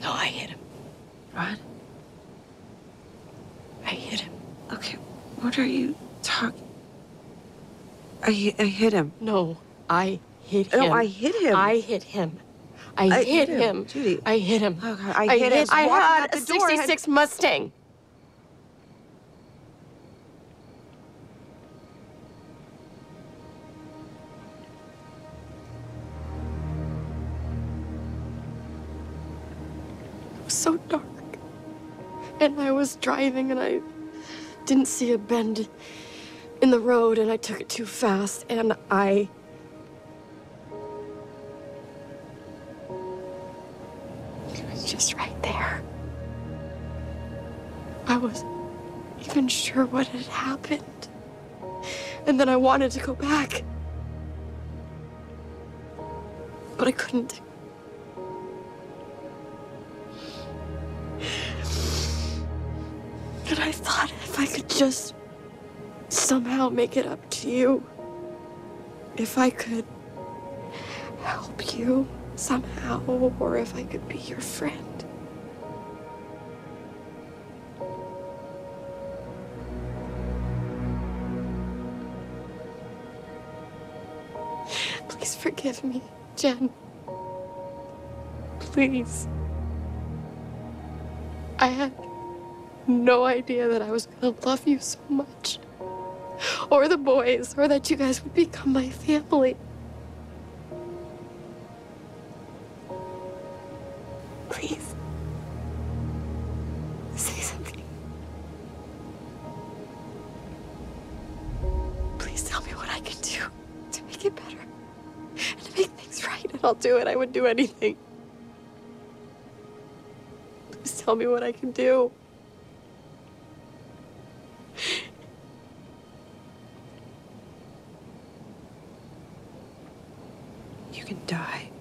No, I hit him. What? I hit him. Okay, what are you talking? I I hit him. No, I hit him. No, I hit him. I hit him. I, I hit him. him. Judy. I hit him. Oh, God, I hit him. I had out a the door, I had- Mustang. Was so dark. And I was driving and I didn't see a bend in the road and I took it too fast and I It was just right there. I wasn't even sure what had happened. And then I wanted to go back. But I couldn't. And I thought if I could just somehow make it up to you, if I could help you somehow, or if I could be your friend. Please forgive me, Jen. Please. I had no idea that I was gonna love you so much. Or the boys, or that you guys would become my family. Please. Say something. Please tell me what I can do to make it better. And to make things right. And I'll do it. I would do anything. Please tell me what I can do. You can die.